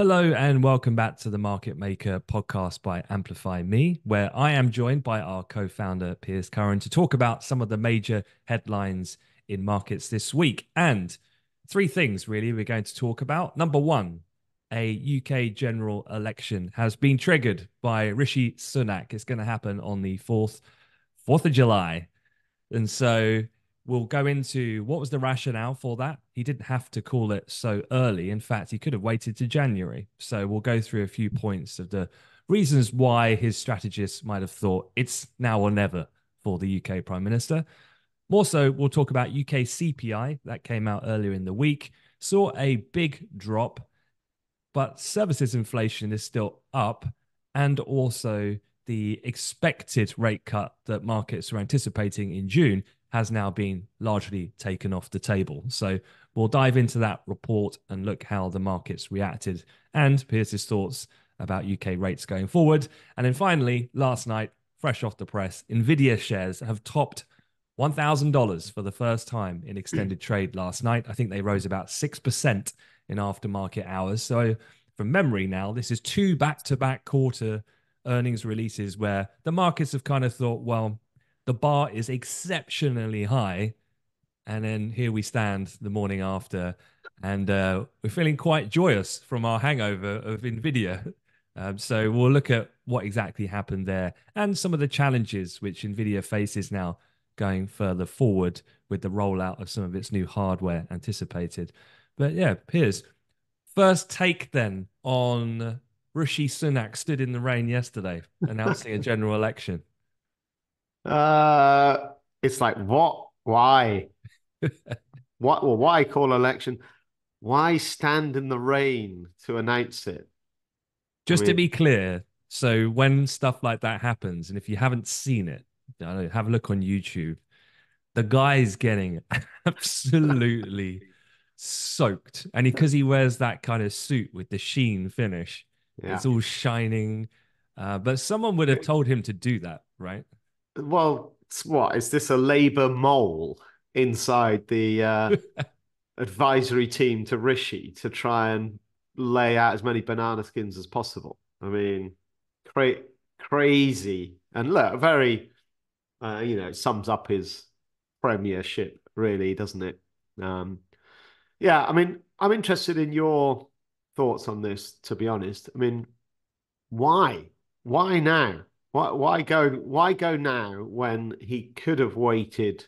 Hello and welcome back to the Market Maker podcast by Amplify Me, where I am joined by our co founder, Piers Curran, to talk about some of the major headlines in markets this week. And three things really we're going to talk about. Number one, a UK general election has been triggered by Rishi Sunak. It's going to happen on the 4th, 4th of July. And so we'll go into what was the rationale for that. He didn't have to call it so early. In fact, he could have waited to January. So we'll go through a few points of the reasons why his strategists might have thought it's now or never for the UK Prime Minister. More so, we'll talk about UK CPI that came out earlier in the week, saw a big drop, but services inflation is still up, and also the expected rate cut that markets are anticipating in June has now been largely taken off the table. So we'll dive into that report and look how the markets reacted and Piers's thoughts about UK rates going forward. And then finally, last night, fresh off the press, Nvidia shares have topped $1,000 for the first time in extended trade last night. I think they rose about 6% in aftermarket hours. So from memory now, this is two back to back quarter earnings releases where the markets have kind of thought, well, the bar is exceptionally high. And then here we stand the morning after, and uh, we're feeling quite joyous from our hangover of NVIDIA. Um, so we'll look at what exactly happened there and some of the challenges which NVIDIA faces now going further forward with the rollout of some of its new hardware anticipated. But yeah, Piers, first take then on Rishi Sunak stood in the rain yesterday announcing a general election. Uh, it's like what? Why? what? Well, why call election? Why stand in the rain to announce it? Just I mean, to be clear, so when stuff like that happens, and if you haven't seen it, know, have a look on YouTube. The guy's getting absolutely soaked, and because he, he, wears that kind of suit with the sheen finish, yeah. it's all shining. Uh, but someone would have told him to do that, right? Well, what is this a Labour mole inside the uh, advisory team to Rishi to try and lay out as many banana skins as possible? I mean, cra- crazy and look, very, uh, you know, sums up his premiership really, doesn't it? Um, yeah, I mean, I'm interested in your thoughts on this. To be honest, I mean, why? Why now? Why why go why go now when he could have waited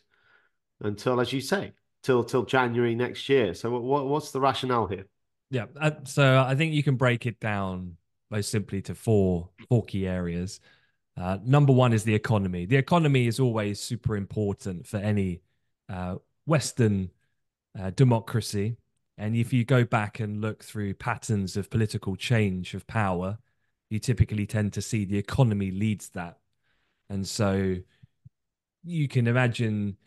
until, as you say, till till January next year? So what what's the rationale here? Yeah, uh, so I think you can break it down most simply to four four key areas. Uh, number one is the economy. The economy is always super important for any uh, Western uh, democracy. And if you go back and look through patterns of political change of power, you typically tend to see the economy leads that. And so you can imagine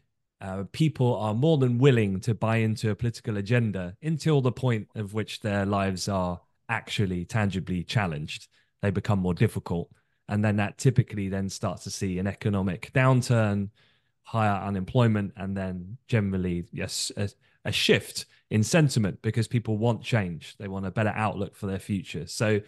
uh, people are more than willing to buy into a political agenda until the point of which their lives are actually tangibly challenged. They become more difficult. And then that typically then starts to see an economic downturn, higher unemployment, and then generally, yes, a, a shift in sentiment because people want change. They want a better outlook for their future. So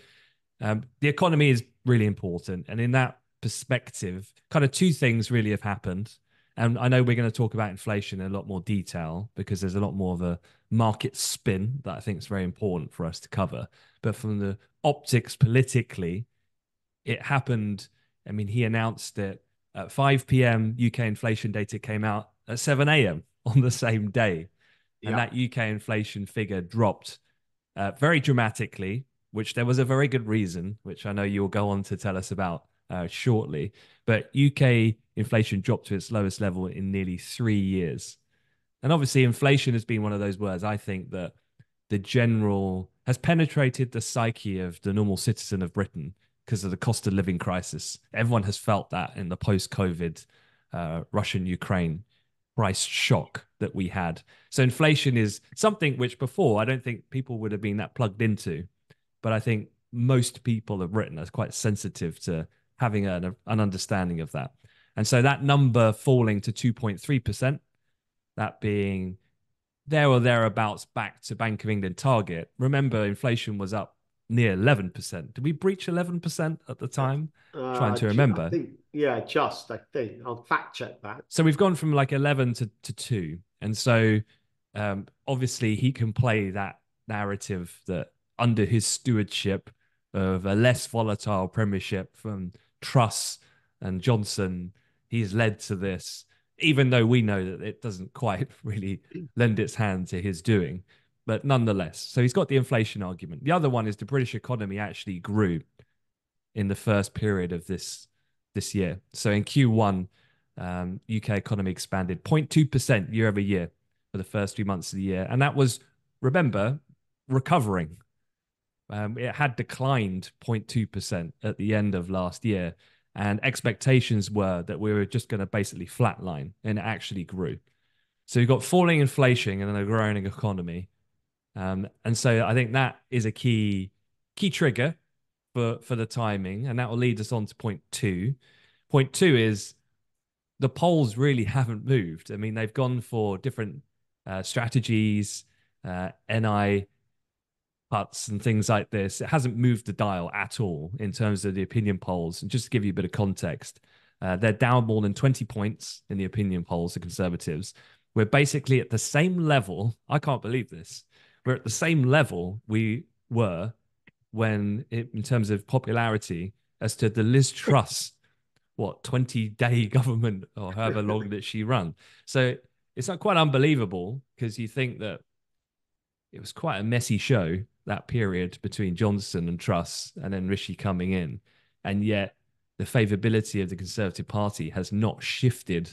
um, the economy is really important. And in that perspective, kind of two things really have happened. And I know we're going to talk about inflation in a lot more detail because there's a lot more of a market spin that I think is very important for us to cover. But from the optics politically, it happened. I mean, he announced it at 5 p.m. UK inflation data came out at 7 a.m. on the same day. And that UK inflation figure dropped uh, very dramatically which there was a very good reason, which I know you'll go on to tell us about uh, shortly. But UK inflation dropped to its lowest level in nearly three years. And obviously, inflation has been one of those words I think that the general has penetrated the psyche of the normal citizen of Britain because of the cost of living crisis. Everyone has felt that in the post COVID uh, Russian Ukraine price shock that we had. So, inflation is something which before I don't think people would have been that plugged into but I think most people have written are quite sensitive to having an, an understanding of that. And so that number falling to 2.3%, that being there or thereabouts back to Bank of England target. Remember, inflation was up near 11%. Did we breach 11% at the time? Uh, Trying to remember. Think, yeah, just, I think. I'll fact check that. So we've gone from like 11 to, to 2. And so um, obviously he can play that narrative that under his stewardship of a less volatile premiership from Truss and Johnson, he's led to this, even though we know that it doesn't quite really lend its hand to his doing but nonetheless. So he's got the inflation argument. The other one is the British economy actually grew in the first period of this this year. So in Q1, um, UK economy expanded 0.2% year over year for the first few months of the year, and that was remember recovering. Um, it had declined 0.2% at the end of last year, and expectations were that we were just going to basically flatline, and it actually grew. So you've got falling inflation and then a growing economy. Um, and so I think that is a key key trigger for for the timing, and that will lead us on to point two. Point two is the polls really haven't moved. I mean, they've gone for different uh, strategies, uh, NI cuts, and things like this. It hasn't moved the dial at all in terms of the opinion polls. And just to give you a bit of context, uh, they're down more than 20 points in the opinion polls, the Conservatives. We're basically at the same level. I can't believe this we're at the same level we were when, it, in terms of popularity, as to the Liz Truss, what 20 day government or however long that she run. So it's not quite unbelievable because you think that it was quite a messy show that period between Johnson and Truss and then Rishi coming in. And yet the favorability of the Conservative Party has not shifted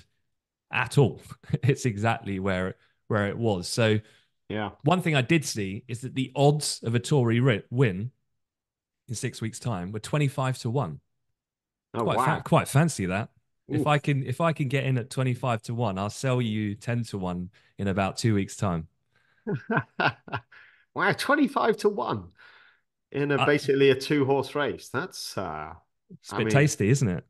at all. it's exactly where where it was. So yeah. One thing I did see is that the odds of a Tory win in six weeks' time were twenty five to one. Oh quite wow! Fa- quite fancy that. Oof. If I can, if I can get in at twenty five to one, I'll sell you ten to one in about two weeks' time. wow, twenty five to one in a uh, basically a two horse race. That's uh, it's a bit mean, tasty, isn't it?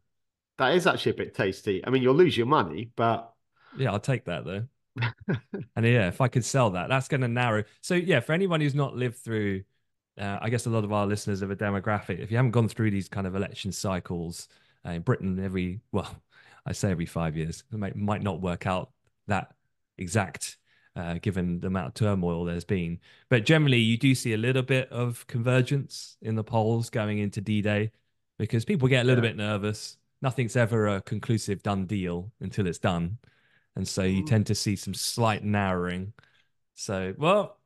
That is actually a bit tasty. I mean, you'll lose your money, but yeah, I'll take that though. and yeah, if I could sell that, that's going to narrow. So yeah, for anyone who's not lived through, uh, I guess a lot of our listeners of a demographic, if you haven't gone through these kind of election cycles uh, in Britain, every well, I say every five years, it might, might not work out that exact. Uh, given the amount of turmoil there's been, but generally you do see a little bit of convergence in the polls going into D-Day, because people get a little yeah. bit nervous. Nothing's ever a conclusive done deal until it's done and so you tend to see some slight narrowing. So, well,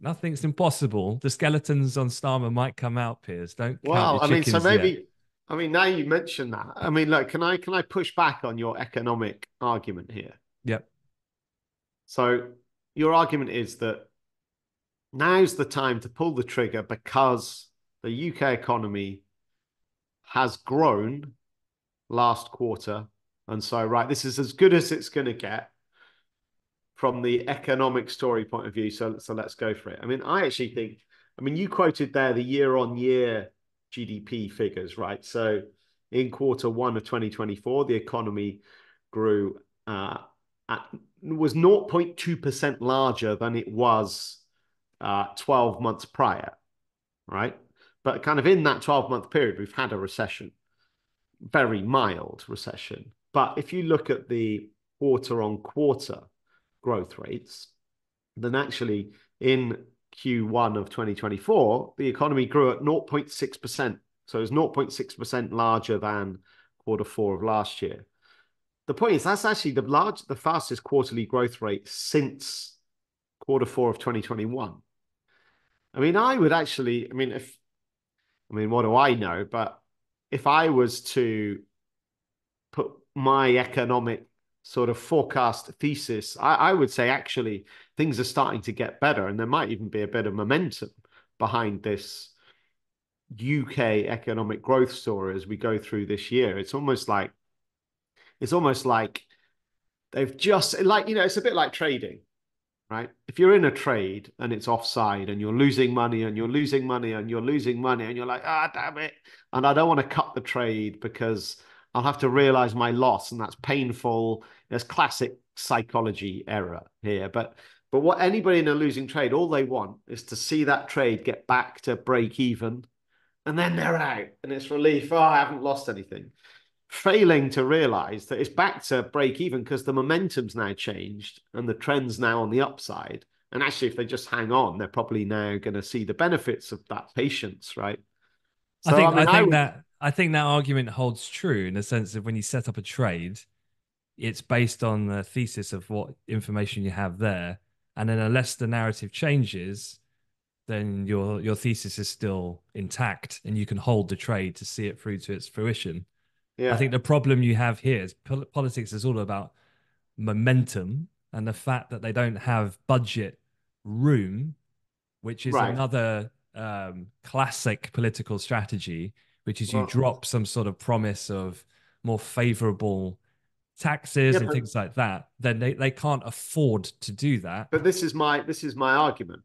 nothing's impossible. The skeletons on Starmer might come out, Piers. Don't. Well, I mean, so maybe. Yet. I mean, now you mention that. I mean, look, can I can I push back on your economic argument here? Yep. So your argument is that now's the time to pull the trigger because the UK economy has grown last quarter and so, right, this is as good as it's going to get from the economic story point of view. So, so let's go for it. I mean, I actually think, I mean, you quoted there the year on year GDP figures, right? So, in quarter one of 2024, the economy grew uh, at was 0.2% larger than it was uh, 12 months prior, right? But kind of in that 12 month period, we've had a recession, very mild recession. But if you look at the quarter on quarter growth rates, then actually in Q1 of 2024, the economy grew at 0.6%. So it's 0.6% larger than quarter four of last year. The point is that's actually the large, the fastest quarterly growth rate since quarter four of 2021. I mean, I would actually, I mean, if, I mean, what do I know? But if I was to put my economic sort of forecast thesis, I, I, would say actually things are starting to get better, and there might even be a bit of momentum behind this UK economic growth story as we go through this year. It's almost like it's almost like they've just like you know it's a bit like trading right if you're in a trade and it's offside and you're losing money and you're losing money and you're losing money and you're like ah damn it and i don't want to cut the trade because I'll have to realize my loss, and that's painful. There's classic psychology error here, but But what anybody in a losing trade, all they want is to see that trade get back to break even, and then they're out, and it's relief. Oh, I haven't lost anything. Failing to realize that it's back to break even because the momentum's now changed and the trend's now on the upside. And actually, if they just hang on, they're probably now going to see the benefits of that patience, right? So, I think I, mean, I think I would... that I think that argument holds true in the sense of when you set up a trade, it's based on the thesis of what information you have there, and then unless the narrative changes, then your your thesis is still intact, and you can hold the trade to see it through to its fruition. Yeah. I think the problem you have here is politics is all about momentum and the fact that they don't have budget room, which is right. another um, classic political strategy, which is you well, drop some sort of promise of more favorable taxes yeah, and but, things like that, then they, they can't afford to do that. But this is my this is my argument.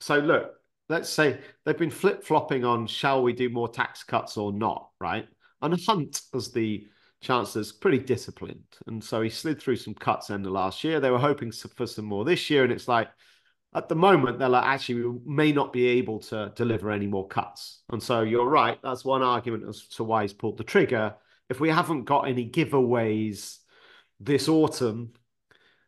So look, let's say they've been flip flopping on shall we do more tax cuts or not, right? And Hunt, as the chancellor's pretty disciplined, and so he slid through some cuts end of last year. They were hoping for some more this year, and it's like at the moment they're like actually we may not be able to deliver any more cuts. And so you're right. That's one argument as to why he's pulled the trigger. If we haven't got any giveaways this autumn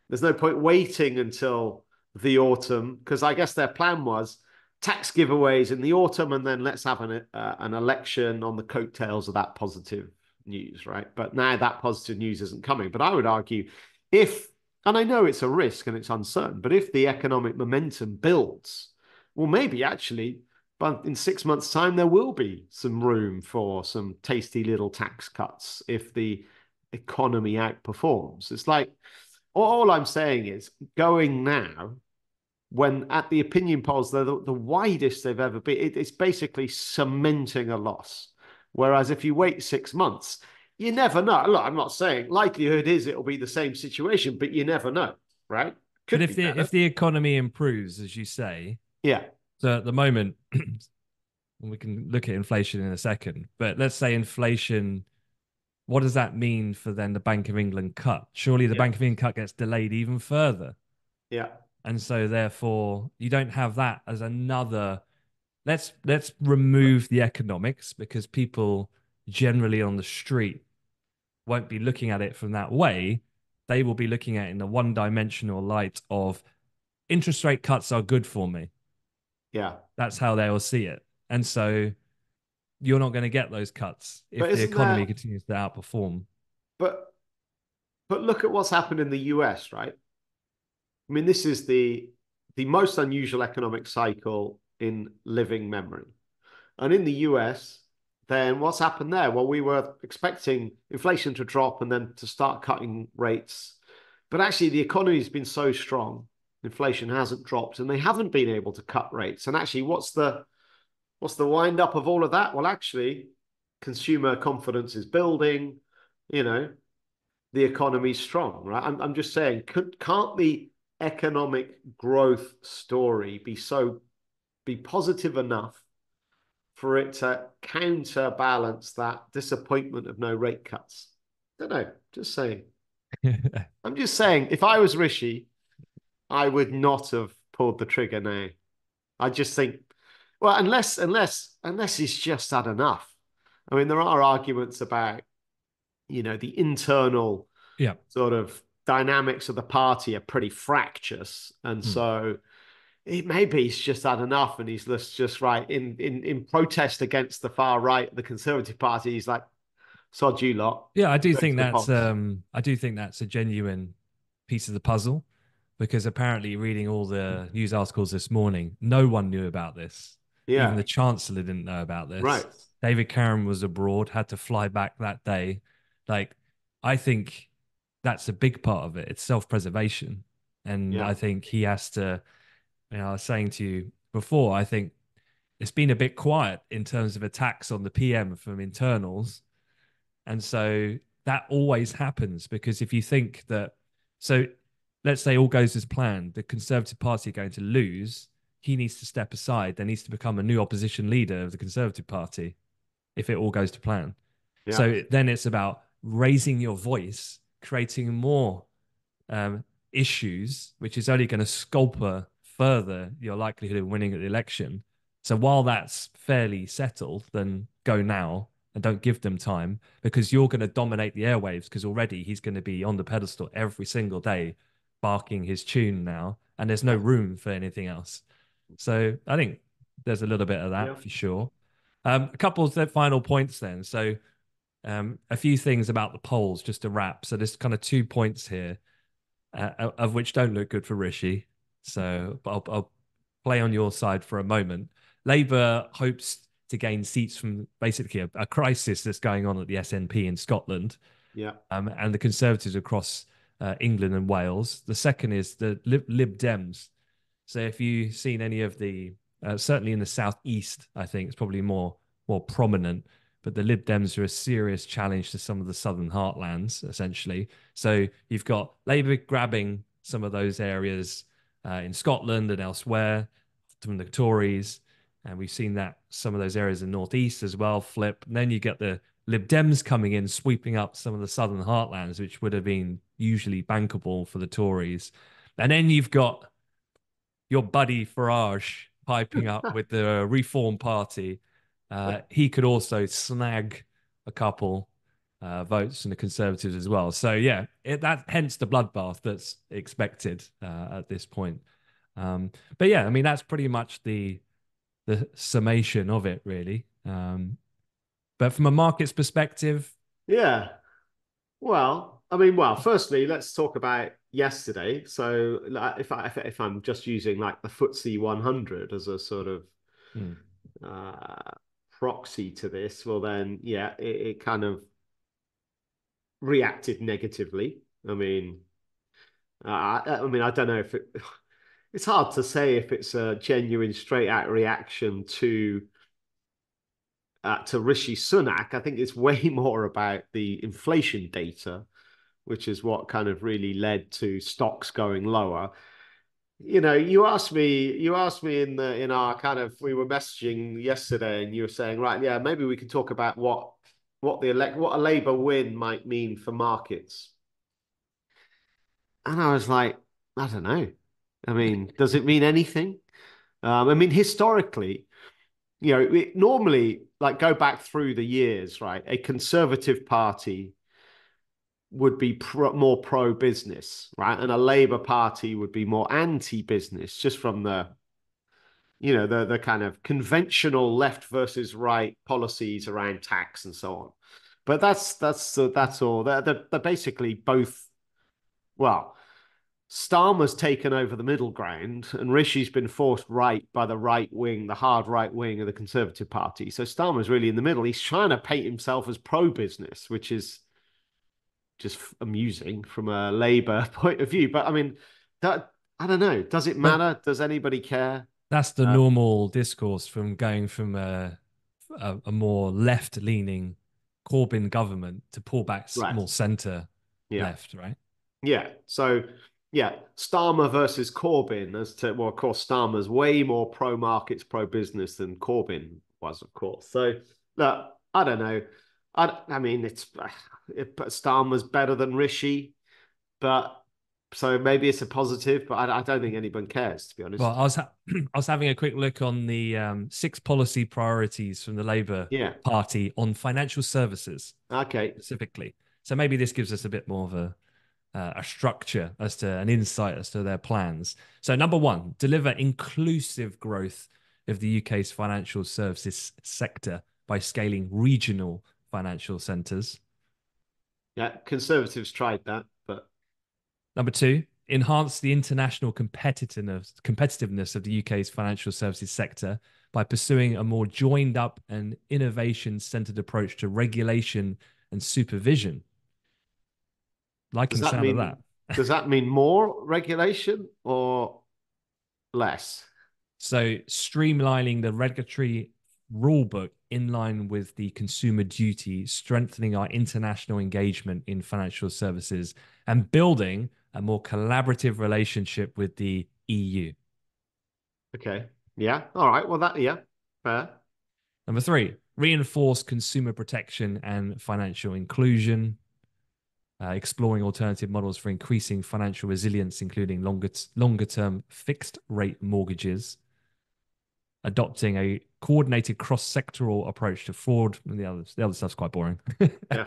there's no point waiting until the autumn because i guess their plan was tax giveaways in the autumn and then let's have an, uh, an election on the coattails of that positive news right but now that positive news isn't coming but i would argue if and I know it's a risk and it's uncertain, but if the economic momentum builds, well, maybe actually, but in six months' time, there will be some room for some tasty little tax cuts if the economy outperforms. It's like all I'm saying is going now, when at the opinion polls, they're the, the widest they've ever been, it, it's basically cementing a loss. Whereas if you wait six months, you never know. Look, I'm not saying likelihood is it'll be the same situation, but you never know, right? Could but if the better. if the economy improves, as you say, yeah. So at the moment, we can look at inflation in a second. But let's say inflation, what does that mean for then the Bank of England cut? Surely the yeah. Bank of England cut gets delayed even further. Yeah. And so therefore, you don't have that as another. Let's let's remove the economics because people generally on the street won't be looking at it from that way. They will be looking at it in the one dimensional light of interest rate cuts are good for me. Yeah. That's how they will see it. And so you're not going to get those cuts if the economy that... continues to outperform. But but look at what's happened in the US, right? I mean, this is the the most unusual economic cycle in living memory. And in the US, then what's happened there? Well, we were expecting inflation to drop and then to start cutting rates. But actually, the economy's been so strong, inflation hasn't dropped, and they haven't been able to cut rates. And actually, what's the what's the wind up of all of that? Well, actually, consumer confidence is building. You know, the economy's strong, right? I'm, I'm just saying, could, can't the economic growth story be so be positive enough for it to counterbalance that disappointment of no rate cuts. I don't know. Just saying. I'm just saying, if I was Rishi, I would not have pulled the trigger now. I just think, well, unless unless unless he's just had enough. I mean, there are arguments about, you know, the internal yeah. sort of dynamics of the party are pretty fractious, and mm. so it maybe he's just had enough and he's just, just right in, in in protest against the far right, the Conservative Party. He's like, sod you lot. Yeah, I do think that's um I do think that's a genuine piece of the puzzle because apparently reading all the news articles this morning, no one knew about this. Yeah. Even the Chancellor didn't know about this. Right. David Cameron was abroad, had to fly back that day. Like, I think that's a big part of it. It's self-preservation. And yeah. I think he has to you know, I was saying to you before, I think it's been a bit quiet in terms of attacks on the PM from internals. And so that always happens because if you think that, so let's say all goes as planned, the Conservative Party are going to lose, he needs to step aside. There needs to become a new opposition leader of the Conservative Party if it all goes to plan. Yeah. So then it's about raising your voice, creating more um, issues, which is only going to scupper further your likelihood of winning at the election. So while that's fairly settled, then go now and don't give them time because you're going to dominate the airwaves because already he's going to be on the pedestal every single day barking his tune now and there's no room for anything else. So I think there's a little bit of that yeah. for sure. Um, a couple of final points then. So um, a few things about the polls just to wrap. So there's kind of two points here, uh, of which don't look good for Rishi. So I'll, I'll play on your side for a moment. Labour hopes to gain seats from basically a, a, crisis that's going on at the SNP in Scotland. Yeah. Um, and the Conservatives across uh, England and Wales. The second is the Lib, Lib Dems. So if you've seen any of the, uh, certainly in the southeast, I think it's probably more more prominent. But the Lib Dems are a serious challenge to some of the southern heartlands, essentially. So you've got Labour grabbing some of those areas uh, in Scotland and elsewhere from the Tories. And we've seen that some of those areas in the Northeast as well flip. And then you get the Lib Dems coming in, sweeping up some of the southern heartlands, which would have been usually bankable for the Tories. And then you've got your buddy Farage piping up with the Reform Party. Uh, he could also snag a couple uh, votes from the Conservatives as well. So yeah, it, that hence the bloodbath that's expected uh, at this point. Um, but yeah, I mean that's pretty much the the summation of it, really. Um, but from a market's perspective, yeah. Well, I mean, well, firstly, let's talk about yesterday. So, if I if I'm just using like the FTSE 100 as a sort of hmm. uh, proxy to this, well, then yeah, it, it kind of reacted negatively. I mean, I, I mean, I don't know if it. It's hard to say if it's a genuine straight out reaction to uh, to Rishi Sunak. I think it's way more about the inflation data, which is what kind of really led to stocks going lower. You know, you asked me, you asked me in the in our kind of we were messaging yesterday, and you were saying, right, yeah, maybe we could talk about what what the elect what a Labour win might mean for markets. And I was like, I don't know. I mean, does it mean anything? Um, I mean, historically, you know, it, normally, like go back through the years, right? A conservative party would be pro, more pro business, right? And a Labour Party would be more anti business, just from the, you know, the the kind of conventional left versus right policies around tax and so on. But that's that's uh, that's all. They're, they're, they're basically both. Well, Starmer's taken over the middle ground, and Rishi's been forced right by the right wing, the hard right wing of the Conservative Party. So Starmer's really in the middle. He's trying to paint himself as pro business, which is just amusing from a Labour point of view. But I mean, that I don't know. Does it matter? Does anybody care? That's the um, normal discourse from going from a, a, a more left leaning Corbyn government to pull back right. more centre yeah. left, right? Yeah. So yeah, Starmer versus Corbyn as to well, of course, Starmer's way more pro markets, pro business than Corbyn was, of course. So look, I don't know. I, I mean, it's it, Starmer's better than Rishi, but so maybe it's a positive, but I, I, don't think anyone cares to be honest. Well, I was ha- I was having a quick look on the um, six policy priorities from the Labour yeah. Party on financial services. Okay, specifically. So maybe this gives us a bit more of a uh, a structure as to an insight as to their plans. So, number one, deliver inclusive growth of the UK's financial services sector by scaling regional financial centres. Yeah, Conservatives tried that, but number two, enhance the international competitiveness competitiveness of the UK's financial services sector by pursuing a more joined up and innovation centered approach to regulation and supervision liking the sound mean, of that. does that mean more regulation or less? So streamlining the regulatory rulebook in line with the consumer duty, strengthening our international engagement in financial services, and building a more collaborative relationship with the EU. Okay. Yeah. All right. Well, that, yeah, fair. Number three, reinforce consumer protection and financial inclusion. uh, exploring alternative models for increasing financial resilience, including longer longer term fixed rate mortgages, adopting a coordinated cross sectoral approach to fraud. And the others, the other stuff's quite boring. yeah.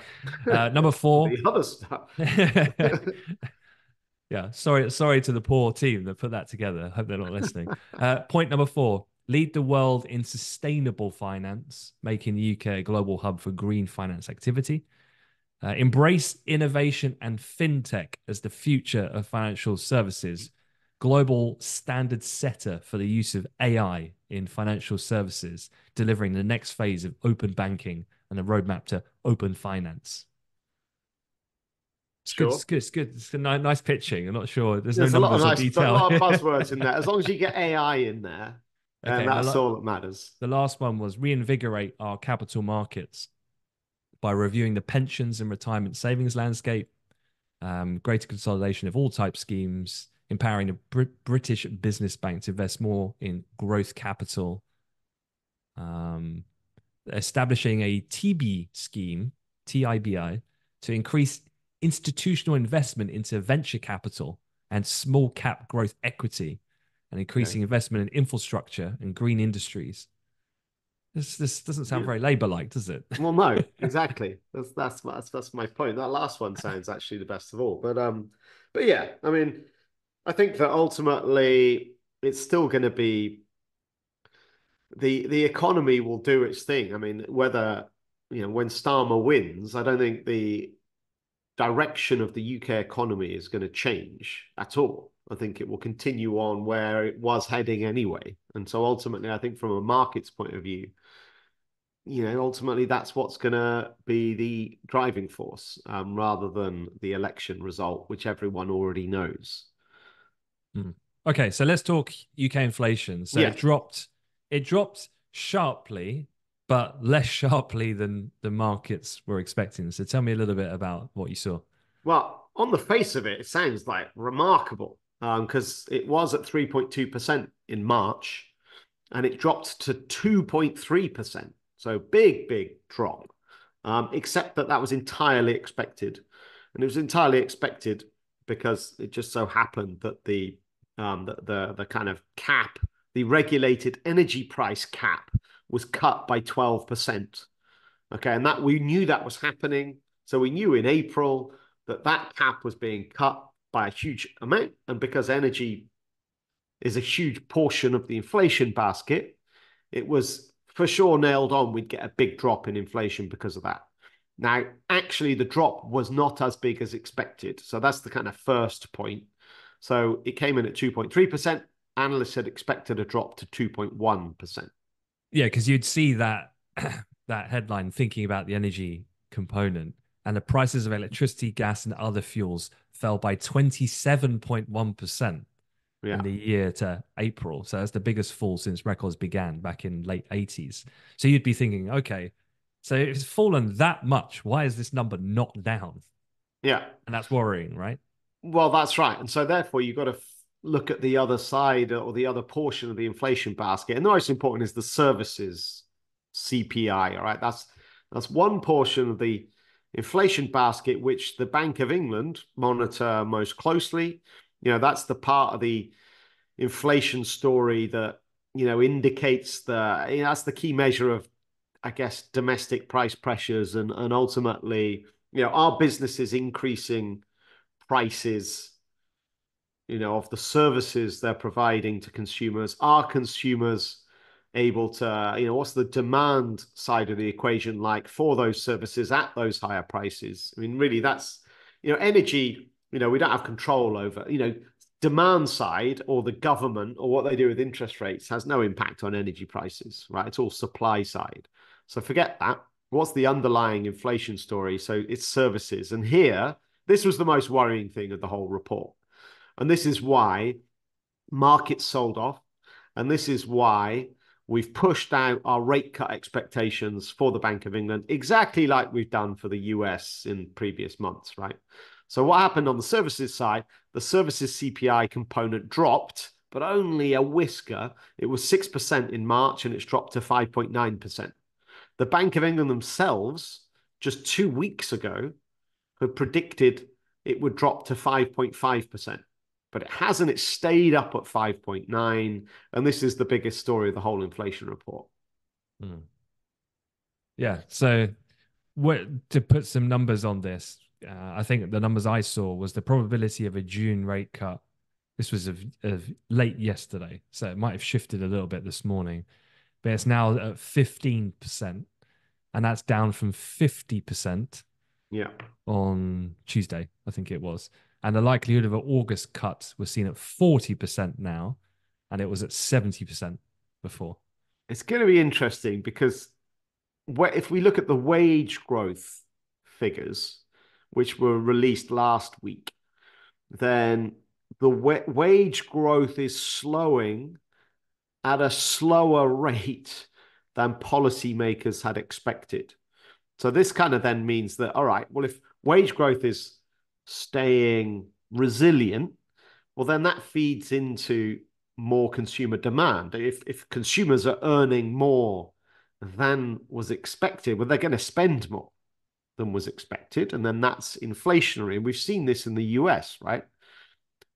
uh, number four. the other stuff. yeah. Sorry, sorry to the poor team that put that together. Hope they're not listening. Uh, point number four. Lead the world in sustainable finance, making the UK a global hub for green finance activity. Uh, embrace innovation and fintech as the future of financial services. Global standard setter for the use of AI in financial services, delivering the next phase of open banking and a roadmap to open finance. It's sure. good. It's good. It's good. It's a nice pitching. I'm not sure. There's, There's no a lot of nice, detail. A lot of buzzwords in there. As long as you get AI in there, okay, and that's all that matters. The last one was reinvigorate our capital markets by reviewing the pensions and retirement savings landscape, um, greater consolidation of all type schemes, empowering the Br- British business bank to invest more in growth capital, um, establishing a TB scheme, TIBI, to increase institutional investment into venture capital and small cap growth equity, and increasing okay. investment in infrastructure and green industries. This this doesn't sound very Labour like, does it? Well, no, exactly. That's, that's that's that's my point. That last one sounds actually the best of all. But um, but yeah, I mean, I think that ultimately it's still going to be the the economy will do its thing. I mean, whether you know when Starmer wins, I don't think the direction of the UK economy is going to change at all. I think it will continue on where it was heading anyway. And so ultimately, I think from a market's point of view, you know, ultimately that's what's going to be the driving force um, rather than the election result, which everyone already knows. Mm. Okay, so let's talk UK inflation. So yeah. it dropped, it dropped sharply, but less sharply than the markets were expecting. So tell me a little bit about what you saw. Well, on the face of it, it sounds like remarkable because um, it was at 3.2% in March and it dropped to 2.3%. So big, big drop, um, except that that was entirely expected. And it was entirely expected because it just so happened that the um, the, the, the kind of cap, the regulated energy price cap, was cut by 12%. Okay, and that we knew that was happening. So we knew in April that that cap was being cut by a huge amount. And because energy is a huge portion of the inflation basket, it was for sure nailed on we'd get a big drop in inflation because of that. Now, actually, the drop was not as big as expected. So that's the kind of first point. So it came in at 2.3%. Analysts had expected a drop to 2.1%. Yeah, because you'd see that that headline thinking about the energy component and the prices of electricity, gas, and other fuels fell by 27.1% yeah. in the year to April. So that's the biggest fall since records began back in late 80s. So you'd be thinking, okay, so it's fallen that much. Why is this number not down? Yeah. And that's worrying, right? Well, that's right. And so therefore you've got to look at the other side or the other portion of the inflation basket. And the most important is the services CPI. All right. That's that's one portion of the inflation basket which the Bank of England monitor most closely you know, that's the part of the inflation story that, you know, indicates the, you know, that's the key measure of, I guess, domestic price pressures and, and ultimately, you know, our businesses increasing prices, you know, of the services they're providing to consumers. Are consumers able to, you know, what's the demand side of the equation like for those services at those higher prices? I mean, really, that's, you know, energy you know, we don't have control over, you know, demand side or the government or what they do with interest rates has no impact on energy prices, right? It's all supply side. So forget that. What's the underlying inflation story? So it's services. And here, this was the most worrying thing of the whole report. And this is why markets sold off. And this is why we've pushed out our rate cut expectations for the Bank of England, exactly like we've done for the US in previous months, right? So what happened on the services side? The services CPI component dropped, but only a whisker. It was 6% in March and it's dropped to 5.9%. The Bank of England themselves, just two weeks ago, had predicted it would drop to 5.5%. But it hasn't. It stayed up at 5.9. And this is the biggest story of the whole inflation report. Hmm. Yeah. So, what, to put some numbers on this, uh, I think the numbers I saw was the probability of a June rate cut. This was of, of late yesterday, so it might have shifted a little bit this morning, but it's now at fifteen percent, and that's down from fifty percent. Yeah. On Tuesday, I think it was, and the likelihood of an August cut was seen at forty percent now, and it was at seventy percent before. It's going to be interesting because if we look at the wage growth figures, which were released last week, then the wage growth is slowing at a slower rate than policymakers had expected. So this kind of then means that, all right, well, if wage growth is staying resilient, well, then that feeds into more consumer demand. If, if consumers are earning more than was expected, well, they're going to spend more than was expected. And then that's inflationary. And we've seen this in the US, right?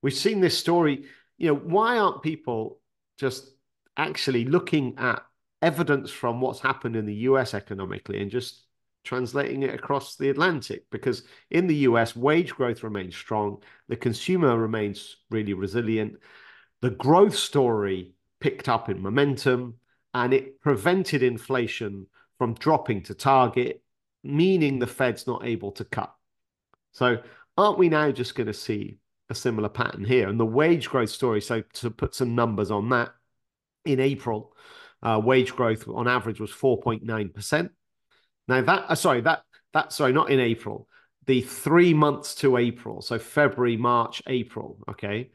We've seen this story. You know, why aren't people just actually looking at evidence from what's happened in the US economically and just translating it across the Atlantic? Because in the US, wage growth remains strong, the consumer remains really resilient, the growth story picked up in momentum, and it prevented inflation from dropping to target meaning the Fed's not able to cut. So aren't we now just going to see a similar pattern here? And the wage growth story, so to put some numbers on that, in April, uh, wage growth on average was 4.9%. Now that, uh, sorry, that, that, sorry, not in April, the three months to April, so February, March, April, okay,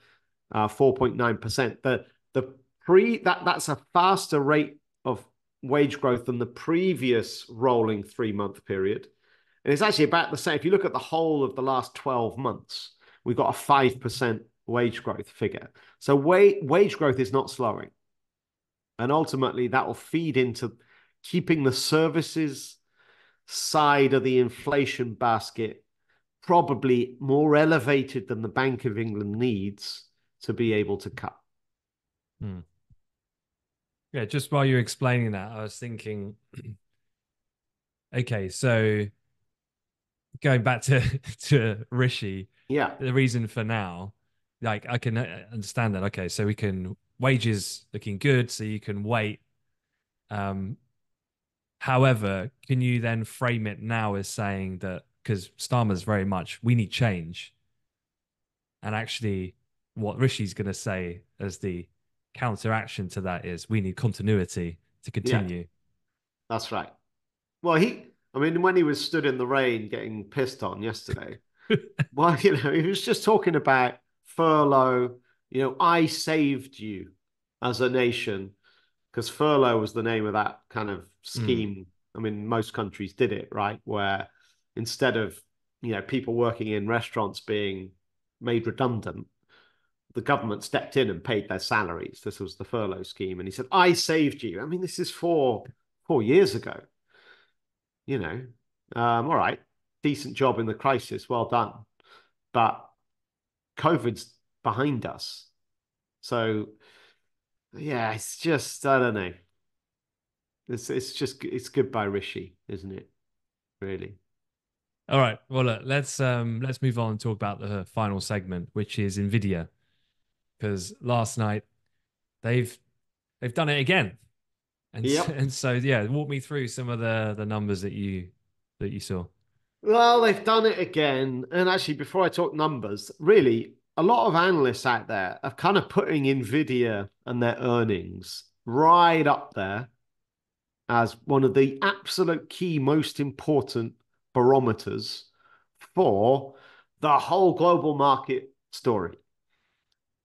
uh, 4.9%. The, the pre, that, that's a faster rate of wage growth than the previous rolling three month period. And it's actually about the same. If you look at the whole of the last 12 months, we've got a 5% wage growth figure. So wage, wage growth is not slowing. And ultimately, that will feed into keeping the services side of the inflation basket probably more elevated than the Bank of England needs to be able to cut. Hmm. Yeah, just while you're explaining that, I was thinking, okay, so going back to to Rishi, yeah, the reason for now, like I can uh, understand that. Okay, so we can wages looking good, so you can wait. Um, however, can you then frame it now as saying that because Starmer's very much we need change, and actually, what Rishi's going to say as the counteraction to that is we need continuity to continue. Yeah, that's right. Well, he, I mean, when he was stood in the rain getting pissed on yesterday, well, you know, he was just talking about furlough. You know, I saved you as a nation because furlough was the name of that kind of scheme. Mm. I mean, most countries did it, right? Where instead of, you know, people working in restaurants being made redundant, the government stepped in and paid their salaries. This was the furlough scheme. And he said, I saved you. I mean, this is four, four years ago. You know, um, all right, decent job in the crisis. Well done. But COVID's behind us. So, yeah, it's just, I don't know. It's, it's just, it's goodbye, Rishi, isn't it? Really. All right. Well, look, let's um let's move on and talk about the final segment, which is Nvidia because last night they've they've done it again, and yep. and so yeah, walk me through some of the the numbers that you that you saw. Well, they've done it again, and actually, before I talk numbers, really, a lot of analysts out there are kind of putting Nvidia and their earnings right up there as one of the absolute key, most important barometers for the whole global market story.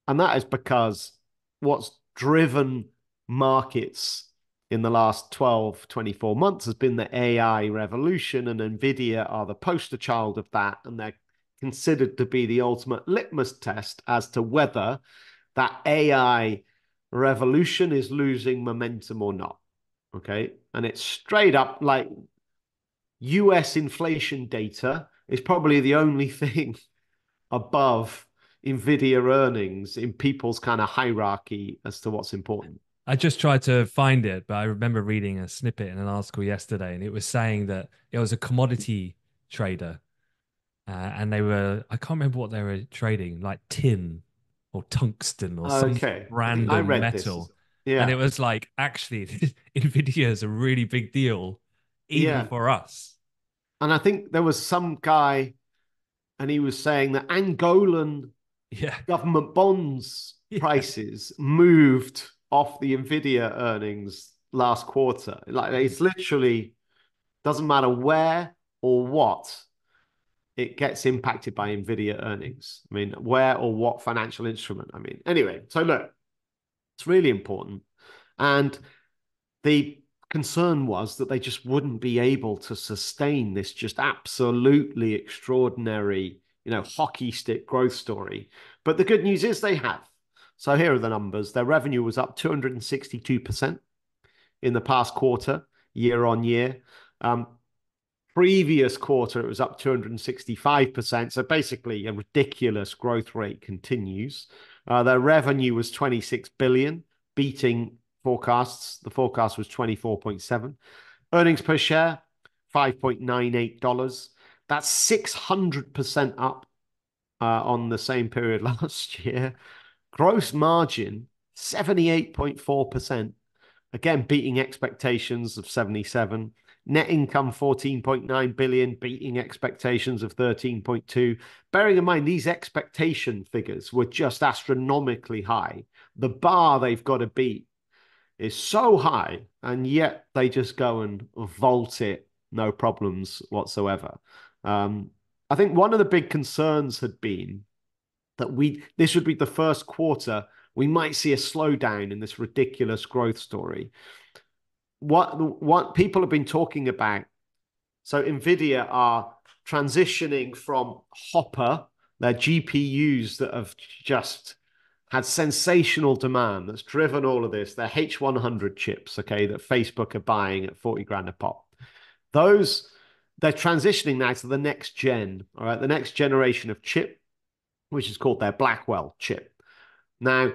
And that is because what's driven markets in the last 12, 24 months has been the AI revolution, and NVIDIA are the poster child of that. And they're considered to be the ultimate litmus test as to whether that AI revolution is losing momentum or not. Okay. And it's straight up like US inflation data is probably the only thing above Nvidia earnings in people's kind of hierarchy as to what's important. I just tried to find it, but I remember reading a snippet in an article yesterday, and it was saying that it was a commodity trader, uh, and they were I can't remember what they were trading, like tin or tungsten or some Okay. random metal. this. Yeah. And it was like, actually, Nvidia is a really big deal, even Yeah. for us. And I think there was some guy, and he was saying that Angolan Yeah, government bonds Yeah. prices moved off the Nvidia earnings last quarter. Like it's literally doesn't matter where or what, it gets impacted by Nvidia earnings. I mean, where or what financial instrument? I mean, anyway, so look, it's really important. And the concern was that they just wouldn't be able to sustain this just absolutely extraordinary, you know, hockey stick growth story. But the good news is they have. So here are the numbers. Their revenue was up 262% in the past quarter, year on year. Um, previous quarter, it was up 265%. So basically, a ridiculous growth rate continues. Uh, their revenue was 26 billion, beating forecasts. The forecast was 24.7. Earnings per share, $5.98. That's 600% up uh, on the same period last year. Gross margin, 78.4%. Again, beating expectations of 77. Net income 14.9 billion, beating expectations of 13.2. Bearing in mind these expectation figures were just astronomically high. The bar they've got to beat is so high, and yet they just go and vault it, no problems whatsoever. Um, I think one of the big concerns had been that we this would be the first quarter we might see a slowdown in this ridiculous growth story. What what people have been talking about, so Nvidia are transitioning from Hopper, their GPUs that have just had sensational demand that's driven all of this. They're H100 chips, okay, that Facebook are buying at 40 grand a pop. Those they're transitioning now to the next gen, all right, the next generation of chip, which is called their Blackwell chip. Now,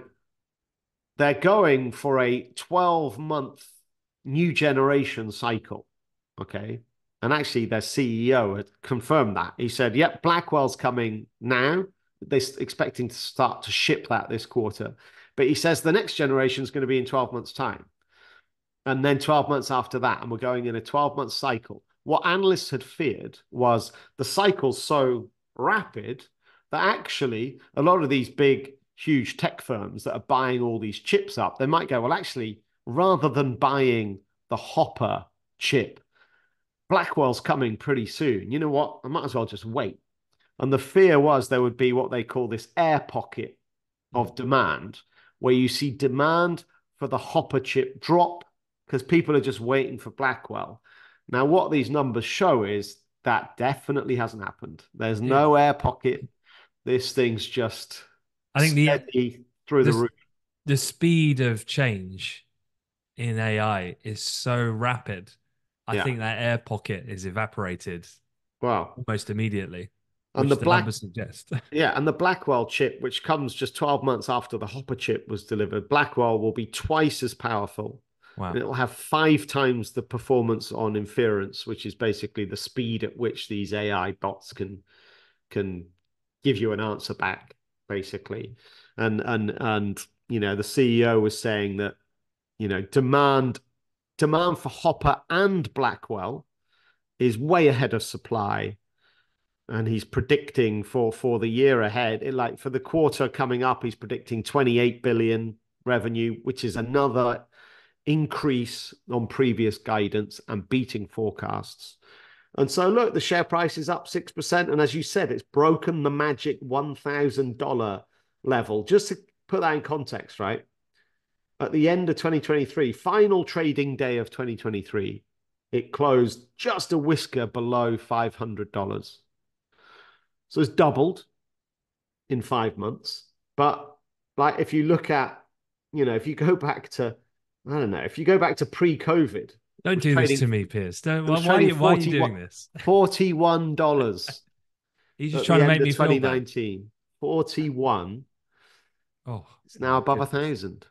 they're going for a 12 month new generation cycle. Okay. And actually, their CEO had confirmed that. He said, yep, Blackwell's coming now. They're expecting to start to ship that this quarter. But he says the next generation is going to be in 12 months' time. And then 12 months after that. And we're going in a 12 month cycle. What analysts had feared was the cycle's so rapid that actually a lot of these big huge tech firms that are buying all these chips up, they might go, well, actually, rather than buying the Hopper chip, Blackwell's coming pretty soon. You know what? I might as well just wait. And the fear was there would be what they call this air pocket of demand, where you see demand for the Hopper chip drop because people are just waiting for Blackwell. Now, what these numbers show is that definitely hasn't happened. There's no air pocket. This thing's just I think the steady through the this- roof. the speed of change in AI is so rapid. I Yeah. think that air pocket is evaporated Wow. almost immediately. And which the black suggest. Yeah, and the Blackwell chip, which comes just 12 months after the Hopper chip was delivered, Blackwell will be twice as powerful. wow. And it will have five times the performance on inference, which is basically the speed at which these AI bots can can give you an answer back, basically. And and and you know, the CEO was saying that, you know, demand demand for Hopper and Blackwell is way ahead of supply. And he's predicting for for the year ahead it, like for the quarter coming up he's predicting 28 billion revenue which is another increase on previous guidance and beating forecasts. And so look the share price is up 6% and as you said it's broken the magic $1000 level. Just to put that in context right at the end of 2023 final trading day of 2023 it closed just a whisker below $500 so it's doubled in five months. But like if you look at, you know, if you go back to, I don't know, if you go back to pre COVID. Don't do this to me, Piers. Don't, why, why, are you, trading why are you 41 doing this? forty-one dollars He's just trying to make me feel 2019. 41. Oh, it's now above a thousand.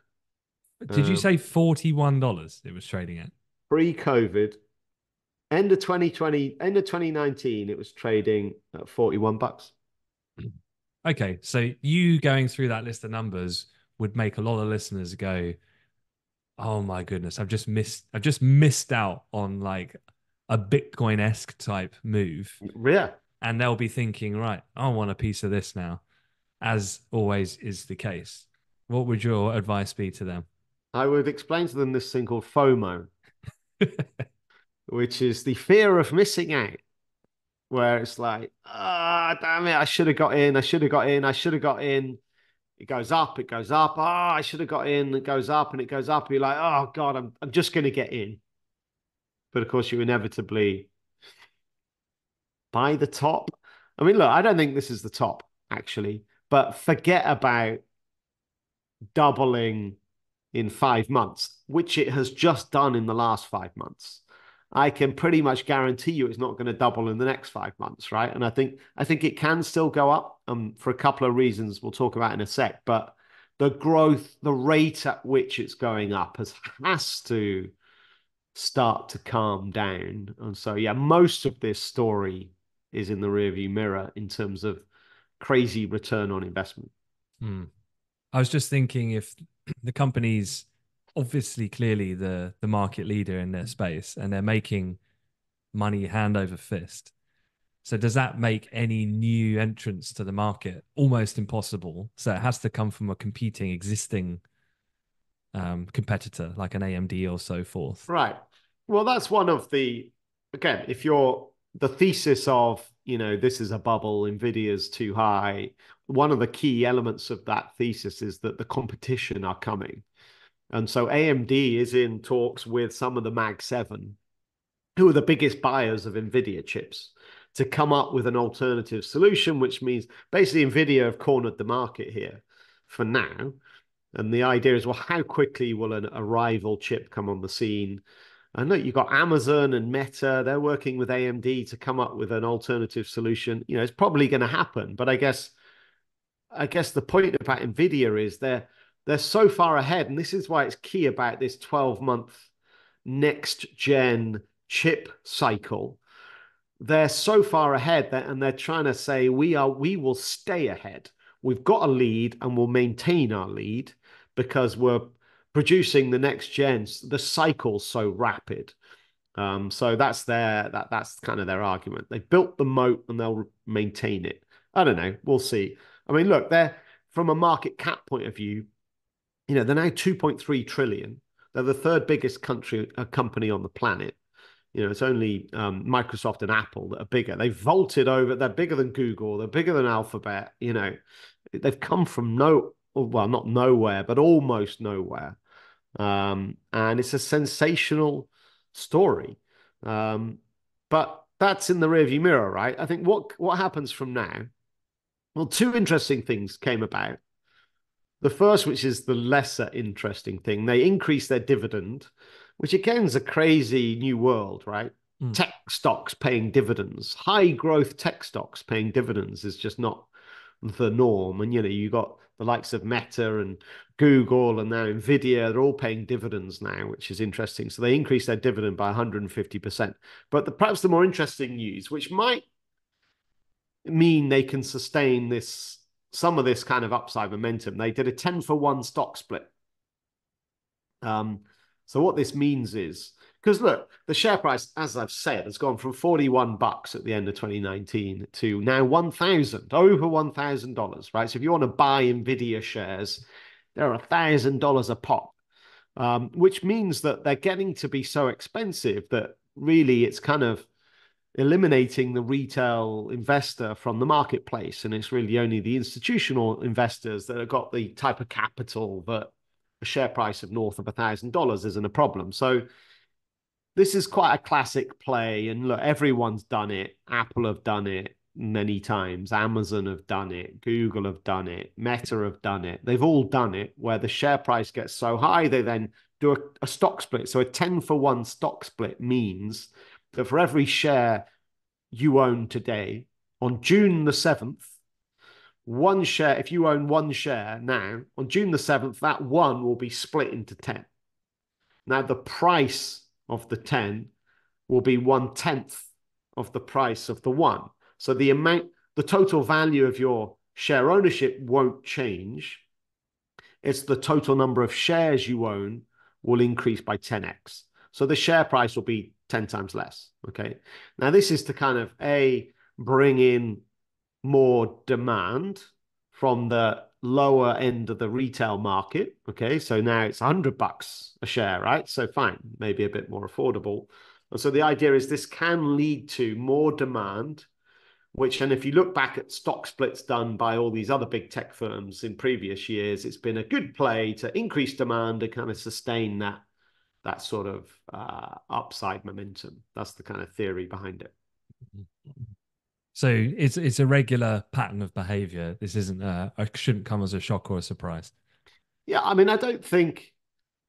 Did um, you say forty-one dollars? It was trading at pre-COVID. End of 2020, end of 2019, it was trading at 41 bucks. Okay, so you going through that list of numbers would make a lot of listeners go, "Oh my goodness, I've just missed, I've just missed out on like a Bitcoin esque type move." Yeah, and they'll be thinking, "Right, I want a piece of this now," as always is the case. What would your advice be to them? I would explain to them this thing called FOMO, which is the fear of missing out where it's like, ah, oh, damn it, I should have got in, I should have got in, I should have got in. It goes up, it goes up. Oh, I should have got in. It goes up and it goes up. You're like, oh God, I'm I'm just gonna get in. But of course, you inevitably buy the top. I mean, look, I don't think this is the top, actually, but forget about doubling in five months, which it has just done in the last five months. I can pretty much guarantee you it's not going to double in the next five months, right? And I think I think it can still go up um, for a couple of reasons we'll talk about in a sec. But the growth, the rate at which it's going up has has to start to calm down. And so yeah, most of this story is in the rearview mirror in terms of crazy return on investment. Hmm. I was just thinking if the company's obviously clearly the the market leader in their space and they're making money hand over fist. So does that make any new entrance to the market almost impossible? So it has to come from a competing existing um, competitor like an amd or so forth. Right. Well that's one of the again if you're the thesis of you know this is a bubble nvidia's too high one of the key elements of that thesis is that the competition are coming and so AMD is in talks with some of the Mag 7, who are the biggest buyers of NVIDIA chips, to come up with an alternative solution, which means basically NVIDIA have cornered the market here for now. And the idea is, well, how quickly will an, a rival chip come on the scene? And look, you've got Amazon and Meta, they're working with AMD to come up with an alternative solution. You know, it's probably going to happen. But I guess I guess the point about NVIDIA is they're they're so far ahead. And this is why it's key about this 12 month next gen chip cycle. They're so far ahead that, and they're trying to say, we are, we will stay ahead. We've got a lead and we'll maintain our lead because we're producing the next gens. The cycle's so rapid. Um, so that's their that that's kind of their argument. They built the moat and they'll maintain it. I don't know. We'll see. I mean, look, they're from a market cap point of view, you know, they're now 2.3 trillion. They're the third biggest country uh, company on the planet. You know, it's only um, Microsoft and Apple that are bigger. They've vaulted over. They're bigger than Google. They're bigger than Alphabet. You know, they've come from no, well, not nowhere, but almost nowhere. Um, and it's a sensational story. Um, but that's in the rearview mirror, right? I think what what happens from now? Well, two interesting things came about. The first, which is the lesser interesting thing, they increase their dividend, which again is a crazy new world, right? Mm. Tech stocks paying dividends, high growth tech stocks paying dividends is just not the norm. And you know, you got the likes of Meta and Google and now Nvidia, they're all paying dividends now, which is interesting. So they increased their dividend by 150%. But the, perhaps the more interesting news, which might mean they can sustain this some of this kind of upside momentum. They did a 10 for 1 stock split. Um, so what this means is because look, the share price, as I've said, has gone from 41 bucks at the end of 2019 to now 1,000, over $1,000, right? So if you want to buy NVIDIA shares, they're $1,000 a pop, um, which means that they're getting to be so expensive that really it's kind of eliminating the retail investor from the marketplace. And it's really only the institutional investors that have got the type of capital that a share price of north of a thousand dollars isn't a problem. So this is quite a classic play. And look, everyone's done it. Apple have done it many times. Amazon have done it. Google have done it. Meta have done it. They've all done it where the share price gets so high, they then do a, a stock split. So a 10 for one stock split means that for every share you own today on June the 7th, one share, if you own one share now, on June the 7th, that one will be split into 10. Now, the price of the 10 will be one tenth of the price of the one. So the amount, the total value of your share ownership won't change. It's the total number of shares you own will increase by 10x. So the share price will be 10 times less. Okay. Now, this is to kind of A, bring in more demand from the lower end of the retail market. Okay. So now it's 100 bucks a share, right? So fine, maybe a bit more affordable. And so the idea is this can lead to more demand, which, and if you look back at stock splits done by all these other big tech firms in previous years, it's been a good play to increase demand and kind of sustain that that sort of uh, upside momentum. That's the kind of theory behind it. So it's it's a regular pattern of behavior. This isn't uh, it shouldn't come as a shock or a surprise. Yeah, I mean, I don't think.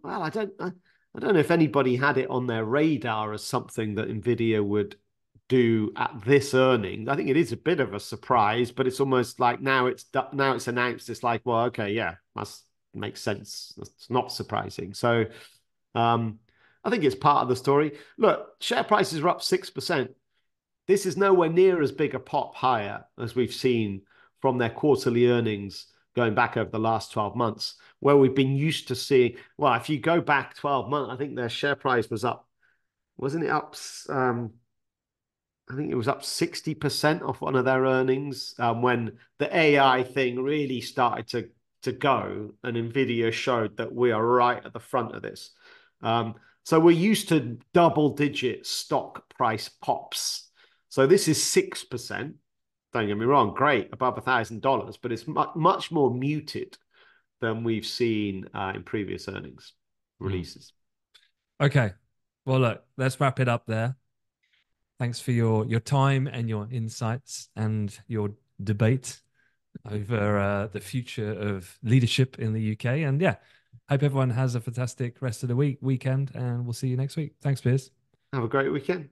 Well, I don't. I, I don't know if anybody had it on their radar as something that Nvidia would do at this earnings. I think it is a bit of a surprise, but it's almost like now it's now it's announced. It's like, well, okay, yeah, must make sense. It's not surprising. So um, I think it's part of the story. Look, share prices are up 6%. This is nowhere near as big a pop higher as we've seen from their quarterly earnings going back over the last 12 months, where we've been used to seeing. Well, if you go back 12 months, I think their share price was up, wasn't it up? Um, I think it was up 60% off one of their earnings um, when the AI thing really started to, to go and NVIDIA showed that we are right at the front of this. Um, so we're used to double digit stock price pops. So this is 6%. Don't get me wrong, great, above a $1,000, but it's mu- much more muted than we've seen uh, in previous earnings hmm. releases. Okay. Well, look, let's wrap it up there. Thanks for your your time and your insights and your debate over uh, the future of leadership in the UK. And yeah, Hope everyone has a fantastic rest of the week, weekend, and we'll see you next week. Thanks, Piers. Have a great weekend.